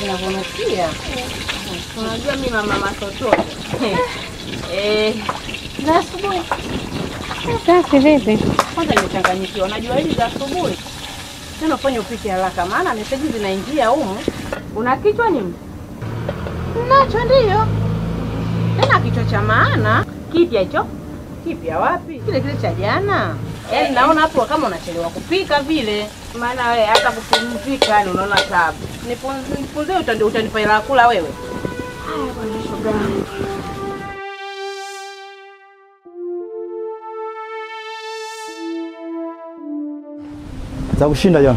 zinavyonukia. Unajua mimi mama masototo. Eh, za asubuhi. Safi vipi? Kwanza nimechanganyikiwa. najua hizi za asubuhi. Tena ufanye upike haraka maana meseji zinaingia humu. Una kichwa nini? Nacho ndio. Tena kichwa cha maana. Kipya hicho? Kipya wapi? Kile kile cha jana. Yaani naona hapo kama unachelewa kupika vile. Maana wewe hata kupumzika yani unaona tabu. Nipunzie nipunzie utani utanipa hela kula wewe. Haya bwana shoga. Za kushinda John.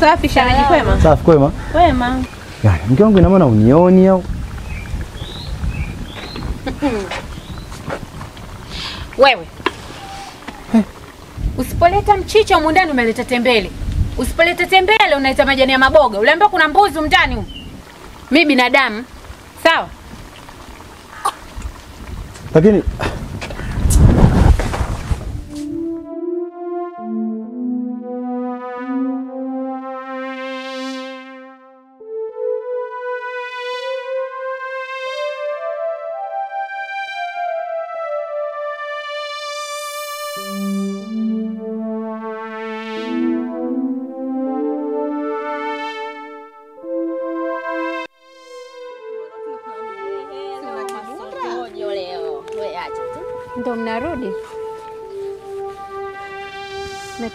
Safi shanaji, kwema? Safi kwema. Kwema. Ya, mke wangu ina maana unioni au? Wewe usipoleta mchicha humu ndani umeleta tembele, usipoleta tembele unaita majani ya maboga. Uliambiwa kuna mbuzi mtani huko. Mimi Mi binadamu sawa? Lakini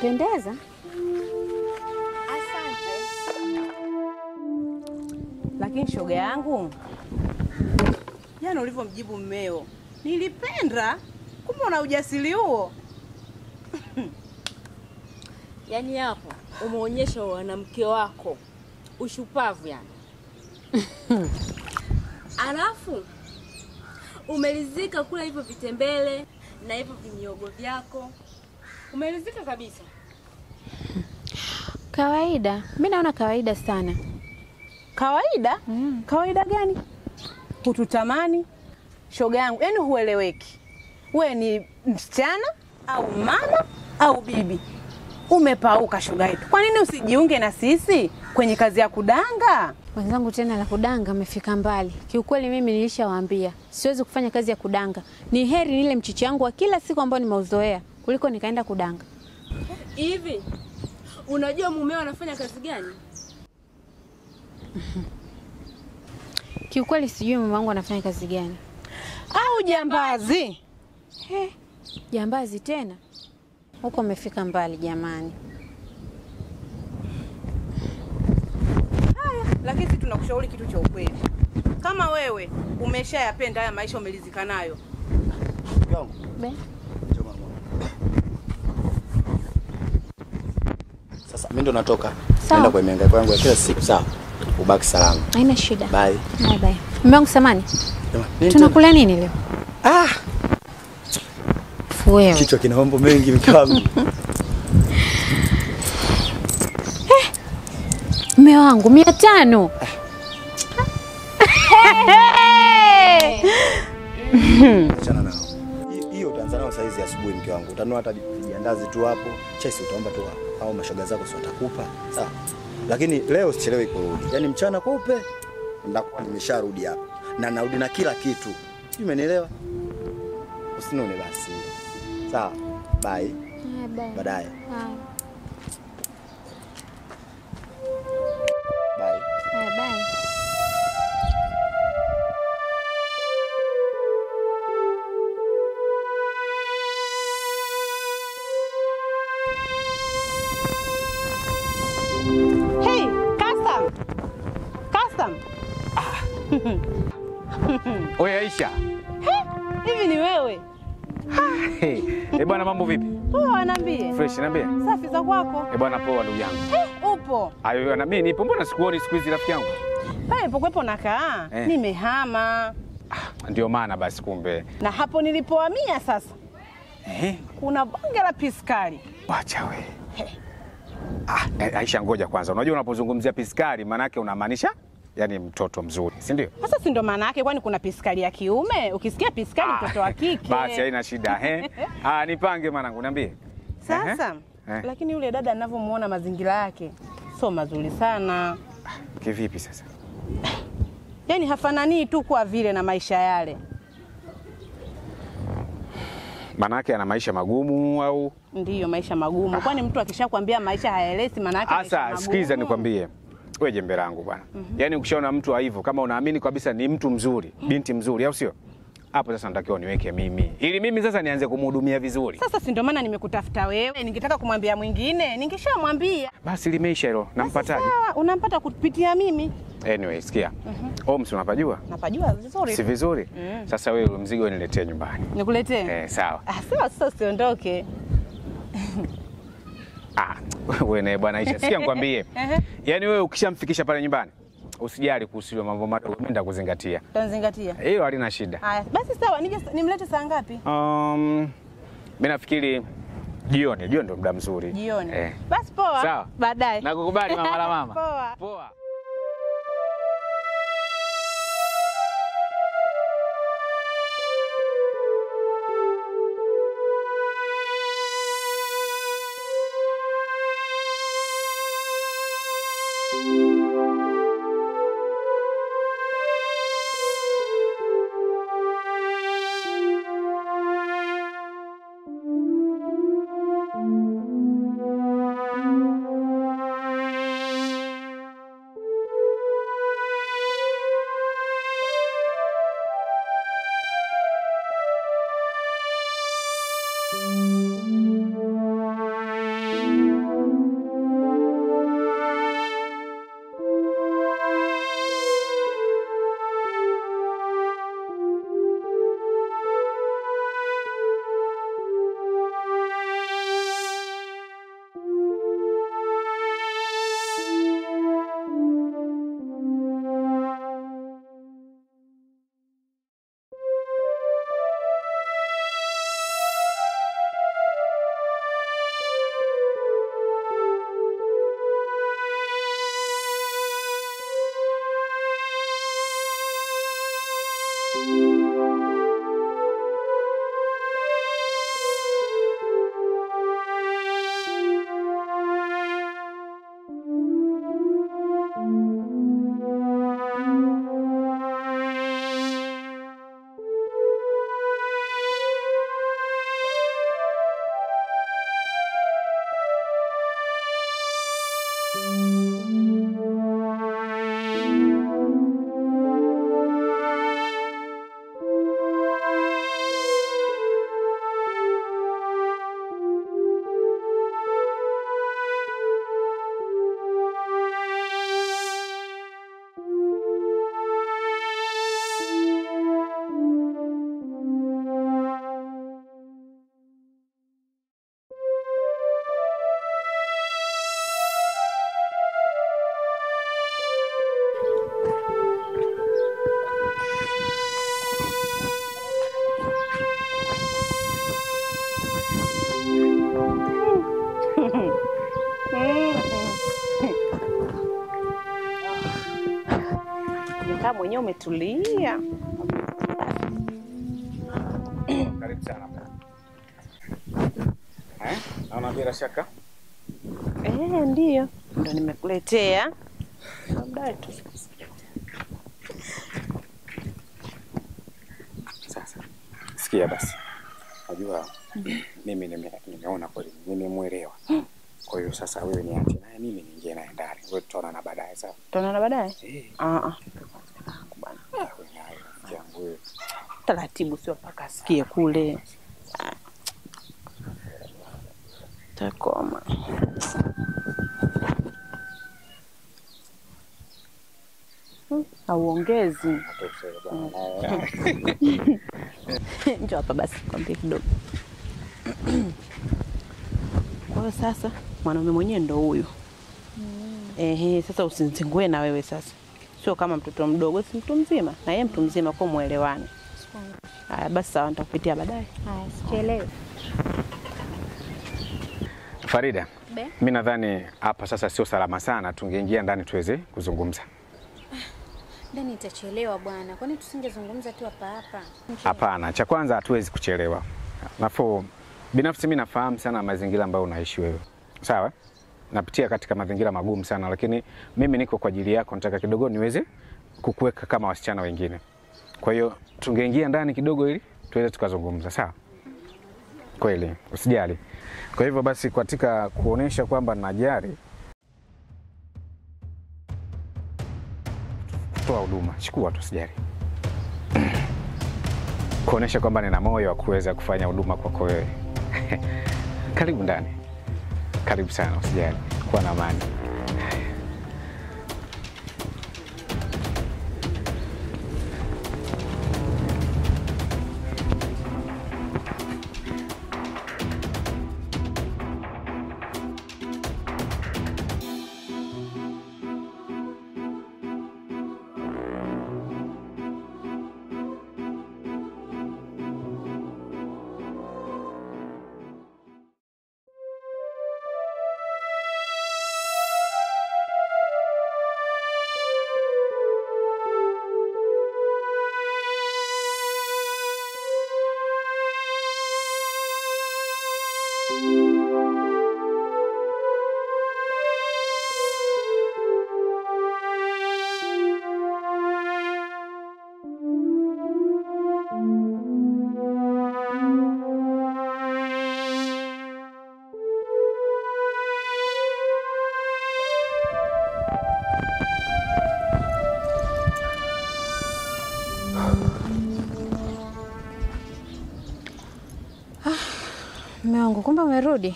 Mependeza. Lakini shoga yangu, jana ulivyomjibu mmeo nilipenda, kumbe una ujasiri huo. Yaani hapo umeonyesha wanamke wako ushupavu yani. Alafu umelizika kula hivyo vitembele na hivyo vinyogo vyako, umelizika kabisa. Kawaida, mi naona kawaida sana. Kawaida? Mm. Kawaida gani? Hututamani shoga yangu, yaani hueleweki. We ni msichana au mama au bibi, umepauka shoga yetu. Kwa nini usijiunge na sisi kwenye kazi ya kudanga? Wenzangu tena la kudanga amefika mbali. Kiukweli mimi nilishawaambia siwezi kufanya kazi ya kudanga. Ni heri nile mchichi wangu wa kila siku ambao nimeuzoea kuliko nikaenda kudanga. Hivi unajua mumeo anafanya kazi gani? Kiukweli sijui mume wangu anafanya kazi gani. Au jambazi? He, jambazi tena huko amefika mbali jamani. Haya, Lakini sisi tunakushauri kitu cha ukweli. Kama wewe umeshayapenda haya maisha, umelizika nayo, mke wangu. Be. njoo mara moja. Sasa mimi ndo natoka. Naenda kwa mihangaiko yangu ya kila siku sawa. Ubaki salama. Haina shida. Bye. Bye bye. Mume wangu samani, tunakula nini leo? Ah, Wewe. kichwa kina mambo mengi mke wangu. Mume wangu mia tano. Achana asubuhi mke wangu. utanua hata jiandazi tu hapo. Chesi utaomba tu au mashoga zako si watakupa. Sawa. Lakini leo sichelewi kurudi. Yaani mchana kweupe ndakuwa nimesharudi hapa. Na narudi na kila kitu. Umenielewa? Usinone basi. Sawa. Bye. Bye. Baadaye. Bwana mambo vipi? Poa, niambie. Fresh niambie. Safi za kwako. Eh bwana poa ndugu yangu. Eh, Upo Ayo na mimi nipo mbona sikuoni siku hizi rafiki yangu? pale pokuwepo nakaa, Eh. nimehama Ah, Ndio maana basi kumbe. na hapo nilipohamia sasa Eh? kuna bonge la piskari. Wacha we. Ah, eh, Aisha ngoja kwanza. Unajua unapozungumzia piskari maana yake unamaanisha yani mtoto mzuri, si ndio? Sasa si ndo maana yake, kwani kuna piskali ya kiume? Ukisikia piskali mtoto wa kike. Basi haina shida. Eh? Ah, nipange mwanangu niambie. Sasa Eh. lakini yule dada ninavyomuona mazingira yake sio mazuri sana. Kivipi sasa? Yaani hafananii tu kwa vile na maisha yale. Manake ana maisha magumu au? Ndiyo maisha magumu. Kwani mtu akishakwambia maisha hayaelezi maisha magumu. Sasa sikiza nikwambie, we jembe langu bwana. mm -hmm. Yaani ukishaona mtu wa hivyo, kama unaamini kabisa ni mtu mzuri, binti mzuri, au sio? Hapo sasa natakiwa niweke mimi, ili mimi sasa nianze kumhudumia vizuri. Sasa si ndio maana nimekutafuta wewe. Ningetaka kumwambia mwingine, ningeshamwambia. Basi limeisha hilo, nampataje? Sawa, unampata kupitia mimi. Anyway, sikia. Oms unapajua? Napajua vizuri. Si vizuri? Mm. Sasa wewe ule mzigo niletee nyumbani. Nikuletee? Eh, sawa. Ah, sawa, sasa usiondoke. Ah, wewe naye bwana Aisha, sikia nikwambie. Yaani wewe ukishamfikisha pale nyumbani, usijali kuhusu mambo madogo, mimi nitakuzingatia. Utanizingatia. Hiyo halina shida. Haya, basi sawa, nije nimlete saa ngapi? Um, mimi nafikiri jioni, jioni ndio muda mzuri. Jioni. Eh. Basi poa. Sawa. Baadaye. Nakukubali mama la mama. Poa. Poa. Umekaa mwenyewe umetulia. Karibu sana. Eh? Naona bila shaka. Eh, ndio. ndo nimekuletea. labda tu. Sasa sikia basi, najua mimi nime- nimeona kweli, nimemwelewa. Kwa hiyo sasa wewe niache naye, mimi niingie naye ndani, wewe tutaonana baadaye, sawa? Tutaonana baadaye? Eh, Ah ah. Bwana. ah, wewe naye rafiki yangu wewe. Taratibu sio mpaka asikie kule. Takoma. Naye. Njoo hapa basi kwambie kidogo. Kwa hiyo sasa mwanaume mwenyewe ndo huyu. Ehe, sasa usinzingue na wewe sasa. Sio kama mtoto mdogo, si mtu mzima. Na yeye mtu mzima kwa muelewane. Haya basi sawa, nitakupitia baadaye. Haya, sichelewe. Farida, mimi mi nadhani hapa sasa sio salama sana, tungeingia ndani tuweze kuzungumza. Ndani itachelewa bwana, kwani tusingezungumza tu hapa hapa? Hapana, cha kwanza hatuwezi kuchelewa. Alafu binafsi mi nafahamu sana mazingira ambayo unaishi wewe, sawa? napitia katika mazingira magumu sana, lakini mimi niko kwa ajili yako, nataka kidogo niweze kukuweka kama wasichana wengine. Kwa hiyo tungeingia ndani kidogo ili tuweze tukazungumza, sawa? Kweli, usijali. Kwa hivyo basi, katika kuonesha kwamba najali kutoa huduma, chukua tu, usijali kuonesha kwamba nina moyo wa kuweza kufanya huduma kwako wewe. Karibu ndani, karibu sana, usijali, kuwa na amani. Kumbe umerudi?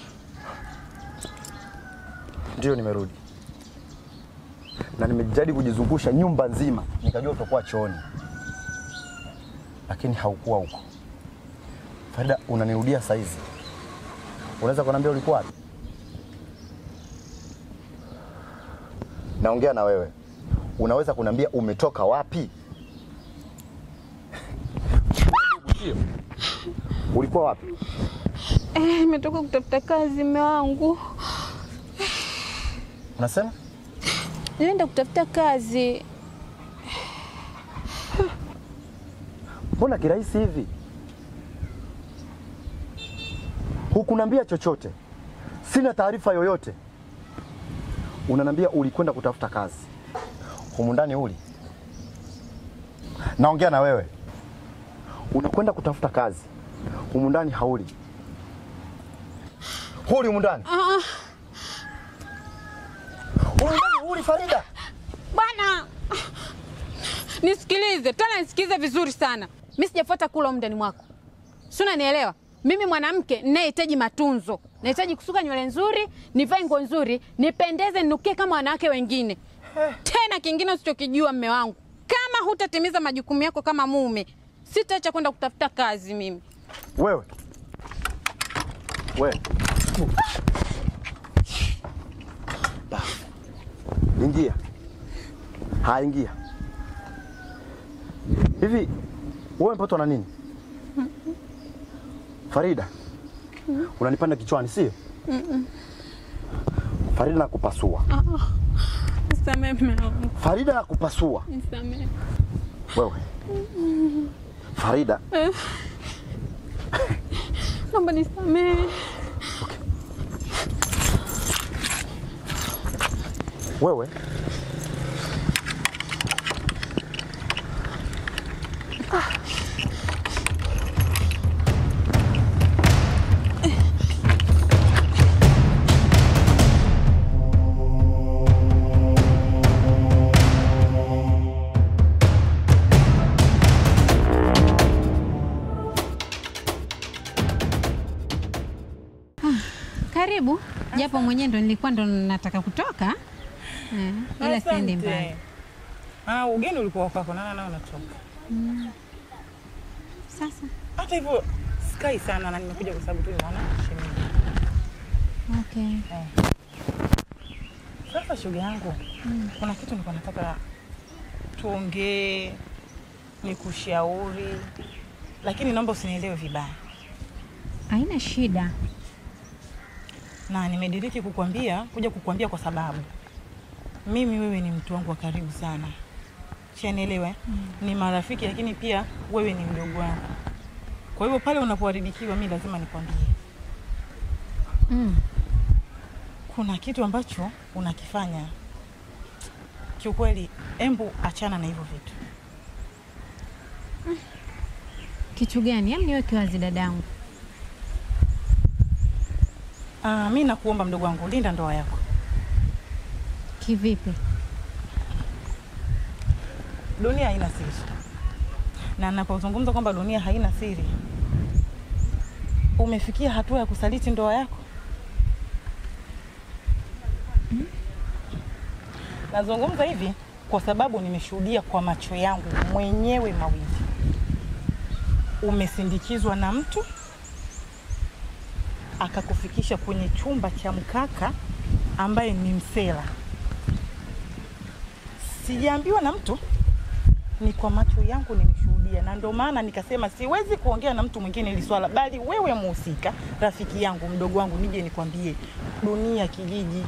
Ndio, nimerudi na nimejaribu kujizungusha nyumba nzima, nikajua utakuwa chooni, lakini haukuwa huko. Farida, unanirudia saizi, unaweza kuniambia ulikuwa wapi? Naongea na wewe, unaweza kuniambia umetoka wapi? Ulikuwa wapi? Eh, nimetoka kutafuta kazi mume wangu. Unasema Nienda kutafuta kazi. mbona kirahisi hivi? Hukunambia chochote, sina taarifa yoyote. Unanambia ulikwenda kutafuta kazi humu ndani uli. Naongea na wewe, unakwenda kutafuta kazi humu ndani hauli, huli humu ndani, uh, ndani huli. Farida, Bwana, nisikilize tena, nisikilize vizuri sana. Mi sijafuata kula humu ndani mwako, si unanielewa? Mimi mwanamke ninayehitaji matunzo, nahitaji kusuka nywele nzuri, nivae nguo nzuri, nipendeze, ninukie kama wanawake wengine. Tena kingine usichokijua, mme wangu, kama hutatimiza majukumu yako kama mume, sitaacha kwenda kutafuta kazi mimi. wewe wewe, Bafu. ingia, haya ingia. Hivi wewe umepatwa na nini Farida? Unanipanda kichwani sio? Farida na kupasua Farida na kupasua wewe. Farida, Naomba nisamehe. Wewe. Karibu, japo mwenyewe ndo nilikuwa ndo nataka kutoka eh, ila siendi mbali. Ah, ugeni ulikuwa kwako nana nao natoka. Sasa Hata hivyo sky sana na nimekuja kwa sababu tu nimeona shemeji. okay. Sasa shoga yangu, kuna kitu nilikuwa nataka tuongee, nikushauri, lakini naomba usinielewe vibaya, Haina shida. na nimediriki kukwambia, kuja kukwambia kwa sababu mimi wewe ni mtu wangu wa karibu sana, shanielewe ni marafiki, lakini pia wewe ni mdogo wangu. Kwa hivyo pale unapoharibikiwa, mi lazima nikwambie. Mm. kuna kitu ambacho unakifanya kiukweli, embu achana na hivyo vitu. Kitu gani? Yaani niweke wazi dadangu. Ah, mi nakuomba mdogo wangu, linda ndoa yako. Kivipi? Dunia haina siri, na napozungumza kwamba dunia haina siri, umefikia hatua ya kusaliti ndoa yako. Hmm? Nazungumza hivi kwa sababu nimeshuhudia kwa macho yangu mwenyewe mawili. Umesindikizwa na mtu akakufikisha kwenye chumba cha mkaka ambaye ni msela. Sijaambiwa na mtu, ni kwa macho yangu nimeshuhudia, na ndio maana nikasema siwezi kuongea na mtu mwingine hili swala, bali wewe muhusika, rafiki yangu, mdogo wangu, nije nikwambie, dunia kijiji,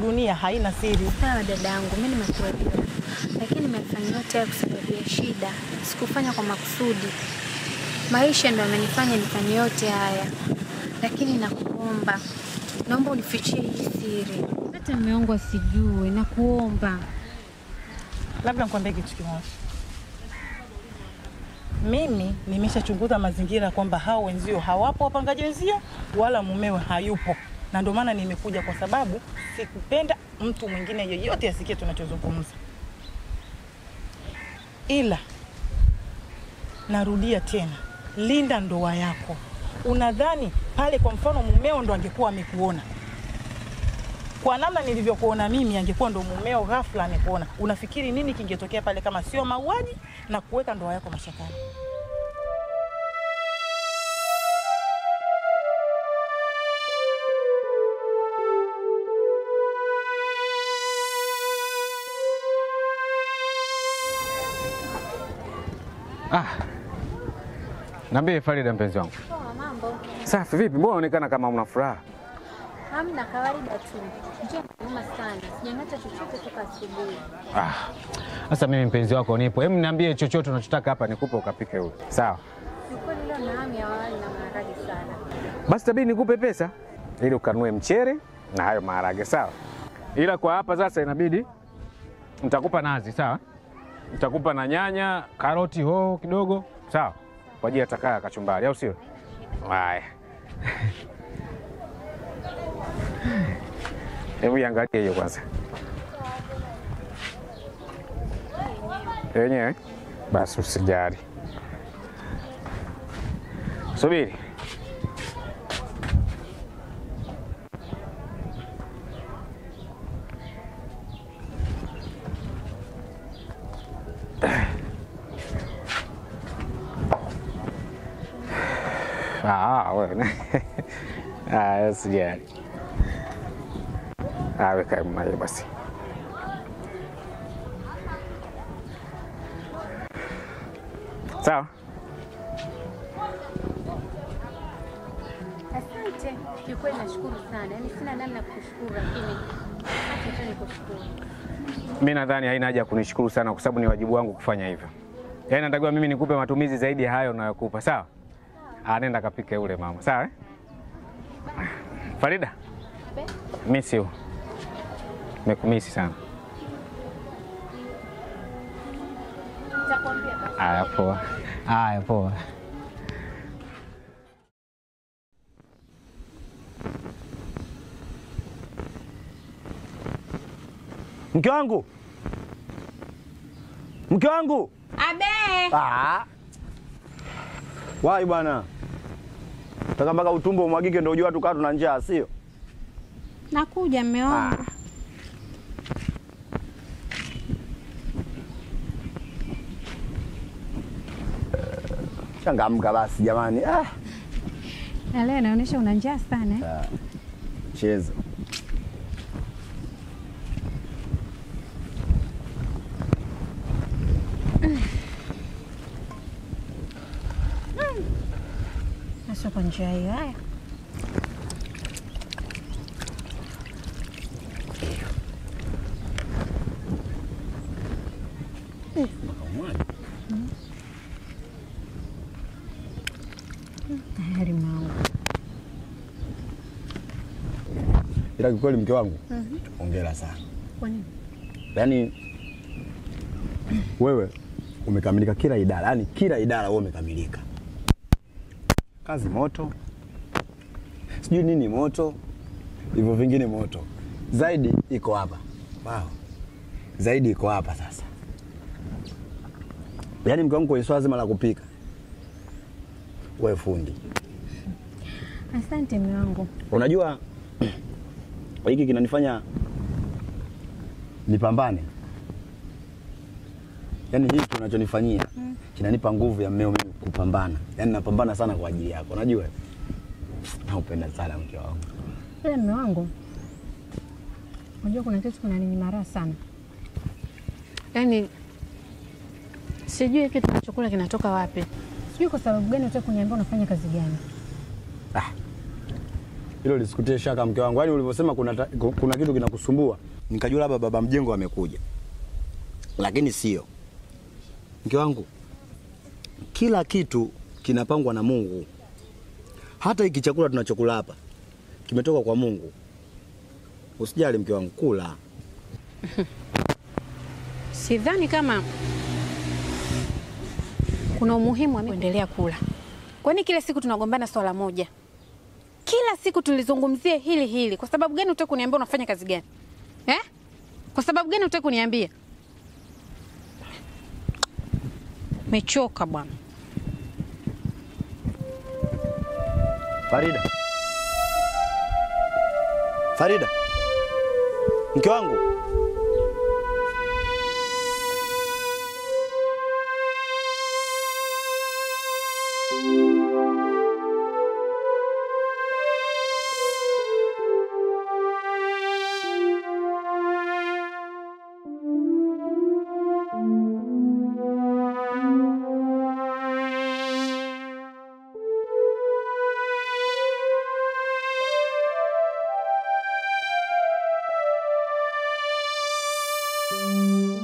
dunia haina siri. Sawa dadangu, mimi nimekuelewa, lakini nimefanya yote kusababia shida, sikufanya kwa makusudi. Maisha ndio amenifanya nifanye yote haya, lakini nakuomba, naomba unifichie hii siri. Hata mume wangu asijue, nakuomba. Labda nikwambie kitu kimoja, mimi nimeshachunguza mazingira kwamba hao wenzio hawapo, wapangaji wenzio, wala mumewe hayupo, na ndio maana nimekuja, kwa sababu sikupenda mtu mwingine yeyote asikie tunachozungumza, ila narudia tena, linda ndoa yako. Unadhani pale, kwa mfano, mumeo ndo angekuwa amekuona kwa namna nilivyokuona mimi, angekuwa ndo mumeo ghafla amekuona, unafikiri nini kingetokea pale kama sio mauaji na kuweka ndoa yako mashakani? Ah. Niambie Farida mpenzi wangu. Poa, mambo? Safi vipi? Mbona unaonekana kama una furaha? Hamna, kawaida tu. Njoo nyuma sana, sijang'ata chochote toka asubuhi. Ah. Sasa mimi mpenzi wako nipo. Hebu niambie chochote unachotaka hapa nikupe ukapike ule. Sawa. Kiukweli leo na hamu ya wali na maharage sana. Basi tabidi nikupe pesa ili ukanue mchere na hayo maharage, sawa? Ila kwa hapa sasa inabidi nitakupa nazi, sawa? Nitakupa na nyanya, karoti, hoho kidogo, sawa? Kwa ajili ya takaya kachumbari, au sio? Haya. Hebu iangalie hiyo kwanza. Yenyewe basi, usijali, subiri. Ah, wewe. Ah, usijali. Ah, karibu naye basi. Sawa. Asante. Kiukweli nashukuru sana, yaani sina namna kukushukuru, lakini. Mi nadhani haina haja ya kunishukuru sana kwa sababu ni wajibu wangu kufanya hivyo. Yaani natakiwa mimi nikupe matumizi zaidi ya hayo unayokupa, sawa? Ah, nenda kapike ule mama, sawa? eh? Farida, misi you. Nimekumisi sana. Aya. Haya, poa. Haya, poa. Mke wangu, mke wangu. Abe, Ah. Wai bwana, taka mpaka utumbo umwagike ndio ujua tukaa tuna njaa, sio? nakuja mme wangu. Changamka basi jamani. Ah. Na leo inaonyesha una njaa sana. eh? Cheza. Sasa kwa njia hiyo, haya ila kikweli mke wangu hongera sana. Kwa nini? Yaani wewe umekamilika kila idara, yaani kila idara wewe umekamilika. Kazi moto, sijui nini moto, hivyo vingine moto. Zaidi iko hapa. Wow. Zaidi iko hapa sasa. Yaani mke wangu kwenye swala zima la kupika, wewe fundi. Asante mume wangu. Unajua hiki kinanifanya nipambane, yaani hiki unachonifanyia kinanipa nguvu ya mmeo mimi kupambana, yaani napambana sana kwa ajili yako. Unajua? Naupenda sana mke wangu. Ila mme wangu, unajua kuna kitu kinaninyima raha sana, yaani sijui kitu kinachokula kinatoka wapi, sijui kwa sababu gani Unataka kuniambia unafanya kazi gani. Ah, hilo lisikutie shaka mke wangu, yaani ulivyosema kuna, kuna kitu kinakusumbua nikajua labda baba mjengo amekuja, lakini sio mke wangu. Kila kitu kinapangwa na Mungu. Hata hiki chakula tunachokula hapa kimetoka kwa Mungu. Usijali mke wangu, kula. Sidhani kama kuna umuhimu wa kuendelea kula. Kwani kila siku tunagombana swala moja? Kila siku tulizungumzie hili hili. Kwa sababu gani utaki kuniambia unafanya kazi gani eh? Kwa sababu gani utaki kuniambia? Mechoka bwana. Farida, Farida, mke wangu. Wewe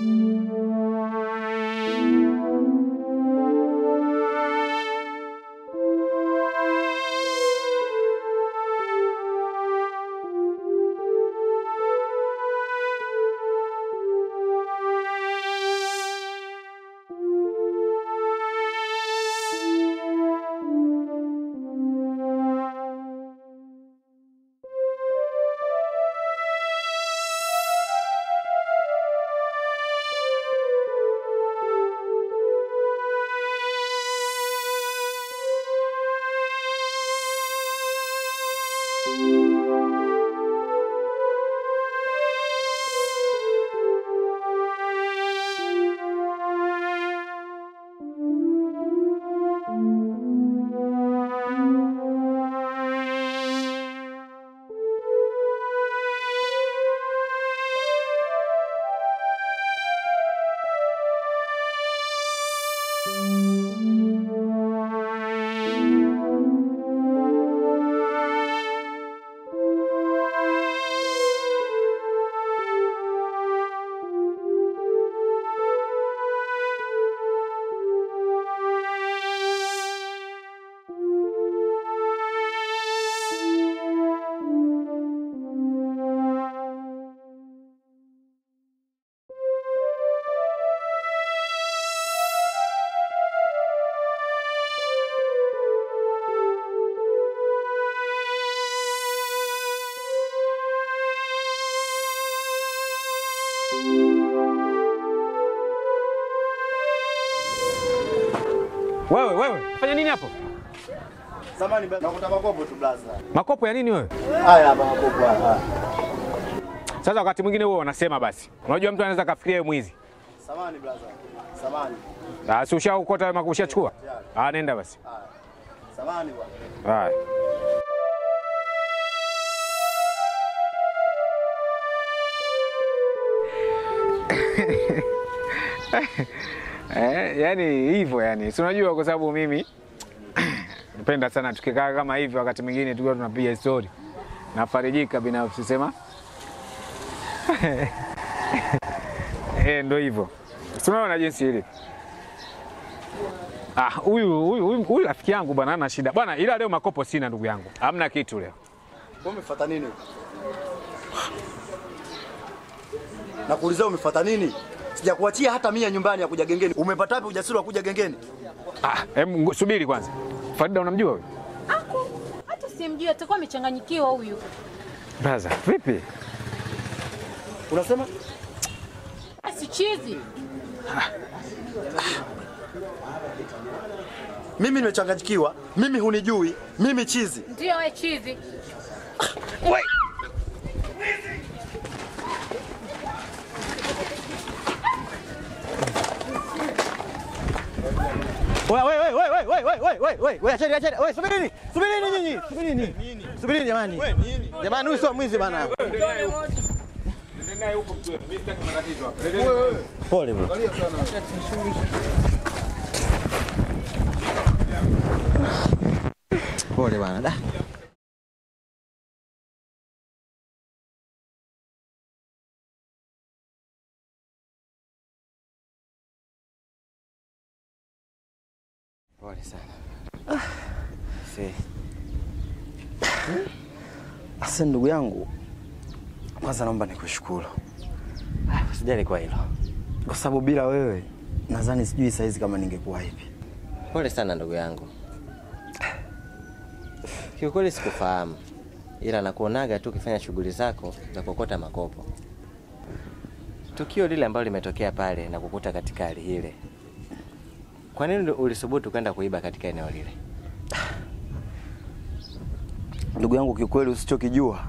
hapo? Samani, nakuta makopo tu blaza. Makopo ya nini wewe? Haya hapa makopo haya. Sasa wakati mwingine huo wanasema basi, unajua mtu anaweza kafikiria yeye mwizi. Samani blaza. Samani. Ah, si ushaokota wewe, ushachukua? Ah, nenda basi. Samani bwana. Haya. Eh, yani hivyo yani, si unajua kwa sababu mimi napenda sana tukikaa kama hivi, wakati mwingine tukiwa tunapiga story, nafarijika binafsi sema eh, ndo hivyo, si unaona jinsi hili Ah, huyu huyu huyu rafiki yangu bwana ana shida bwana, ila leo makopo sina ndugu yangu, hamna kitu leo. Wewe umefuata nini? Nakuuliza umefuata nini? Sijakuachia hata mia nyumbani ya kuja gengeni. Umepata wapi ujasiri wa kuja gengeni? Ah, em, subiri kwanza. Farida unamjua huyu? Aku, hata simjui, atakuwa amechanganyikiwa huyu. Baza, vipi? Unasema? Si chizi. Mimi nimechanganyikiwa, mimi hunijui, mimi chizi. Ndio wewe chizi. Wewe subirini subirini nyinyi? Subirini subirini jamani. Jamani huyu sio mwizi bana. Pole bro. Pole bana pole sana. Si. Asa ndugu yangu, kwanza naomba nikushukuru. Usijali kwa hilo. Kwa sababu bila wewe nadhani sijui saizi kama ningekuwa hivi. Pole sana ndugu yangu, kiukweli sikufahamu, ila nakuonaga tu ukifanya shughuli zako za kuokota makopo. Tukio lile ambalo limetokea pale na kukuta katika hali ile, kwa nini ulisubutu kwenda kuiba katika eneo lile? Ndugu yangu, kiukweli usichokijua,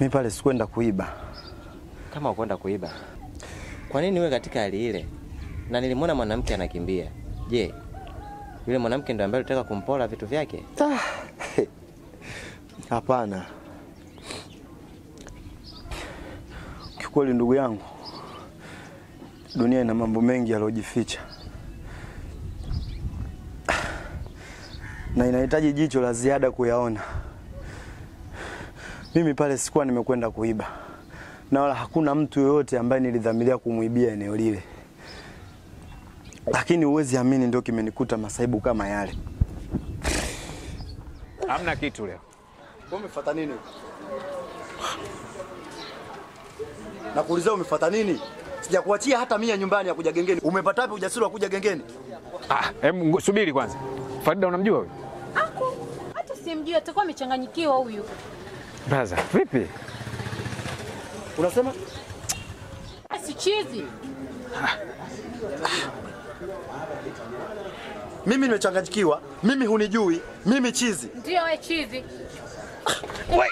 mi pale sikwenda kuiba. Kama ukwenda kuiba, kwa nini uwe katika hali ile? Na nilimwona mwanamke anakimbia. Je, yule mwanamke ndo ambaye alitaka kumpola vitu vyake? Hapana, kiukweli ndugu yangu, dunia ina mambo mengi yaliyojificha na inahitaji jicho la ziada kuyaona. Mimi pale sikuwa nimekwenda kuiba, na wala hakuna mtu yoyote ambaye nilidhamiria kumwibia eneo lile, lakini huwezi amini, ndio kimenikuta masaibu kama yale. Hamna kitu leo. Wewe umefuata nini? Nakuuliza, umefuata nini? Sijakuachia hata mia nyumbani ya kuja gengeni. Umepata wapi ujasiri wa kuja gengeni? Ah, em, subiri kwanza. Farida unamjua huyu? simjui, atakuwa amechanganyikiwa huyu. Braza, vipi? Unasema? Si chizi. Mimi nimechanganyikiwa, mimi hunijui, mimi chizi. Ndio wewe chizi. Wait. We.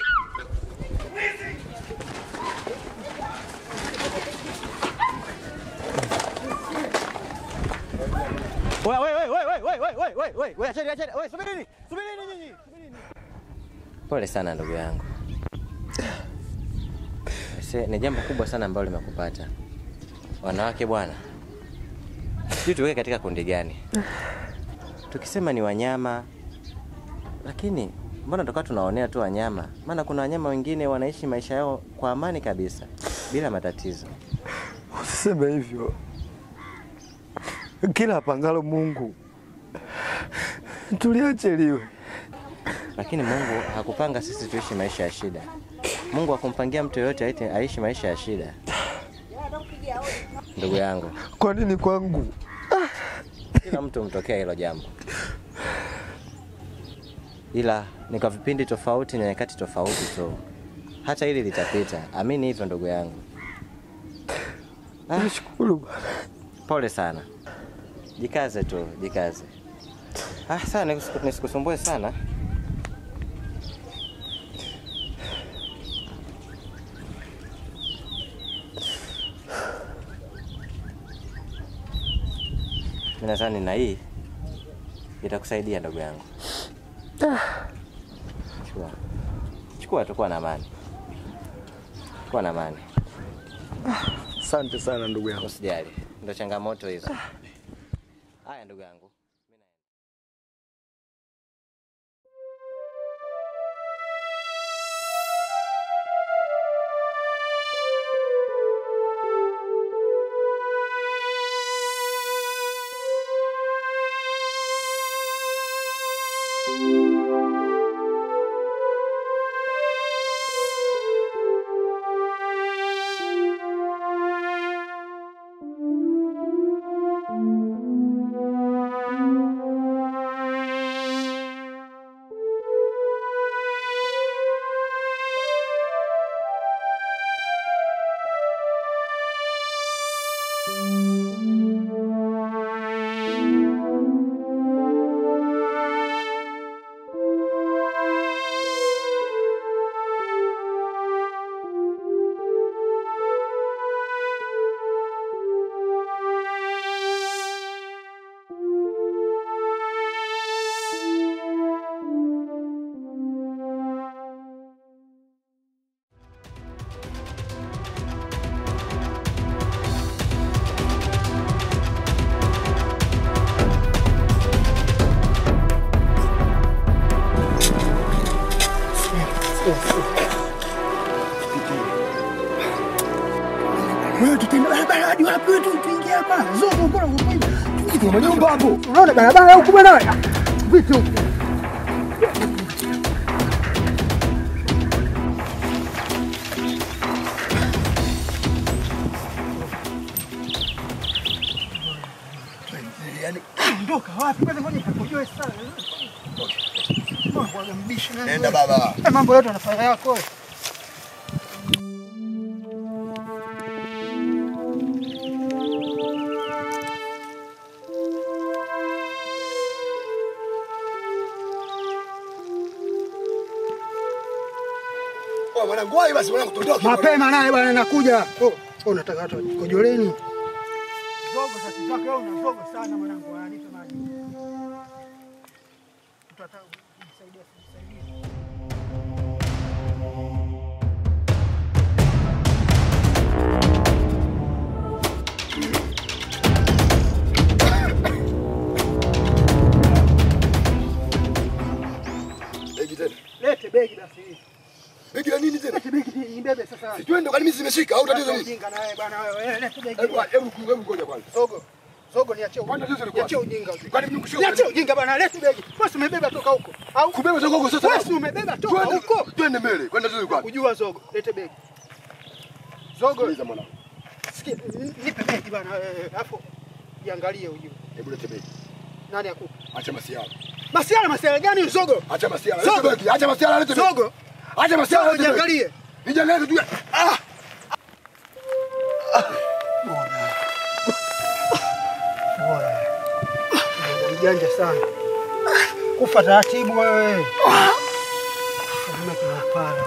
Wewe wewe wewe wewe wewe wewe wewe wewe, acheni acheni, wewe subirini, subirini nyinyi. Pole sana ndugu yangu. Ni jambo kubwa sana ambalo limekupata. Wanawake bwana, sijui tuweke katika kundi gani? Tukisema ni wanyama, lakini mbona tutakuwa tunaonea tu wanyama? Maana kuna wanyama wengine wanaishi maisha yao kwa amani kabisa bila matatizo. Usiseme hivyo. Kila apangalo Mungu tuliacheliwe. Lakini Mungu hakupanga sisi tuishi maisha ya shida. Mungu akumpangia mtu yoyote aite- aishi maisha ya shida. Ndugu yangu, Kwa nini kwangu? kila mtu mtokea hilo jambo, ila ni kwa vipindi tofauti na nyakati tofauti tu. Hata hili litapita, amini hivyo ndugu yangu. Nashukuru bwana. Pole sana, jikaze tu, jikaze. Ah, sana nisikusumbue sana. Nadhani na hii itakusaidia ndugu yangu. Chukua, chukua tu, kuwa na amani, kuwa na amani, Asante sana ndugu yangu. usijali, ndio changamoto hizo. Haya ndugu yangu. Majumba hapo. Unaona barabara huko bwana. Vipi huko? Nenda baba. Eh, mambo yote yanafanya yako. Basi bwana. Mapema naye bwana nakuja. Oh, oh, nataka hata kojoleni. Zogo sasa zake wewe una zogo sana mwanangu, ananipa maji. Tutataka kumsaidia kumsaidia. Lete begi basi. Begi la nini tena? Begi nibebe sasa. Si twende kwani mimi zimeshika au tatizo nini? Ujinga na wewe bwana wewe. Hebu hebu hebu ngoja kwanza. Sogo. Zogo niachie. Kwani tatizo ni Niachie ujinga. Kwani mimi kushika? Niachie ujinga bwana, leti begi. Wewe umebeba toka huko. Au Kubeba toka huko sasa. wewe umebeba toka huko. twende mbele. Kwani tatizo ni kwapi? Kujua Sogo, Lete begi. Sogo. Sikiliza mwanangu. Sikia, nipe begi bwana. Hapo jiangalie ujue. Hebu lete begi. Nani akupa? Acha masiara. Masiala masiala gani Sogo? Acha masiara. Lete begi. Acha masiara lete begi. Zogo. Acha masiara Zogo niangalie. Nijangalie tu. Ah! Bora. Mjanja sana. Kufa taratibu wewe. Kuna kinapara.